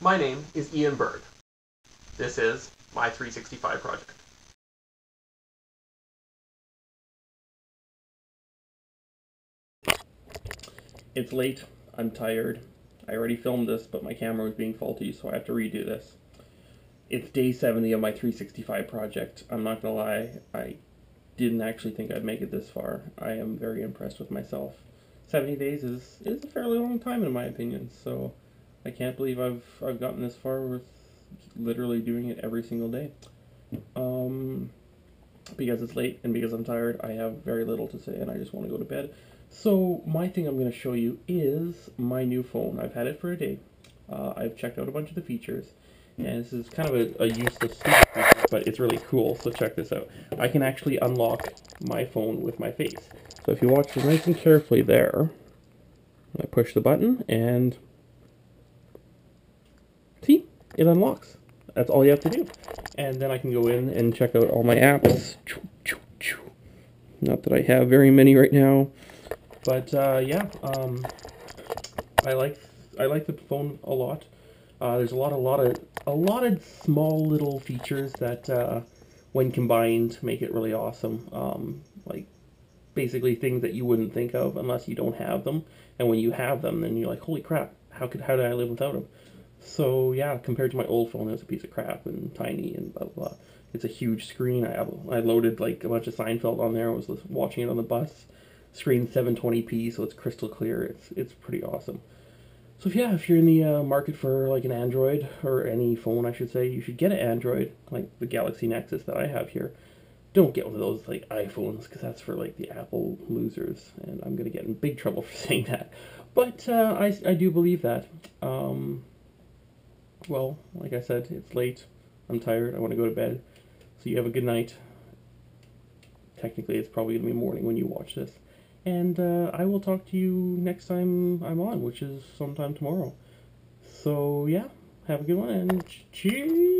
My name is Ian Berg. This is my 365 project. It's late. I'm tired. I already filmed this, but my camera was being faulty, so I have to redo this. It's day 70 of my 365 project. I'm not gonna lie, I didn't actually think I'd make it this far. I am very impressed with myself. 70 days is, is a fairly long time in my opinion, so I can't believe I've I've gotten this far with literally doing it every single day. Um, because it's late and because I'm tired, I have very little to say and I just want to go to bed. So my thing I'm going to show you is my new phone. I've had it for a day. Uh, I've checked out a bunch of the features. And this is kind of a, a useless feature, but it's really cool. So check this out. I can actually unlock my phone with my face. So if you watch nice and carefully there, I push the button and it unlocks. That's all you have to do. And then I can go in and check out all my apps. Not that I have very many right now. But uh, yeah, um, I like I like the phone a lot. Uh, there's a lot, a lot of, a lot of small little features that, uh, when combined, make it really awesome. Um, like basically things that you wouldn't think of unless you don't have them, and when you have them, then you're like, holy crap, how could, how did I live without them? So yeah, compared to my old phone, it was a piece of crap and tiny and blah blah. blah. It's a huge screen. I I loaded like a bunch of Seinfeld on there. I was watching it on the bus. Screen 720p, so it's crystal clear. It's it's pretty awesome. So if, yeah, if you're in the uh, market for like an Android or any phone, I should say, you should get an Android like the Galaxy Nexus that I have here. Don't get one of those like iPhones because that's for like the Apple losers, and I'm gonna get in big trouble for saying that. But uh, I I do believe that. Um, well, like I said, it's late. I'm tired. I want to go to bed. So you have a good night. Technically, it's probably gonna be morning when you watch this. And uh, I will talk to you next time I'm on, which is sometime tomorrow. So, yeah, have a good one and cheers!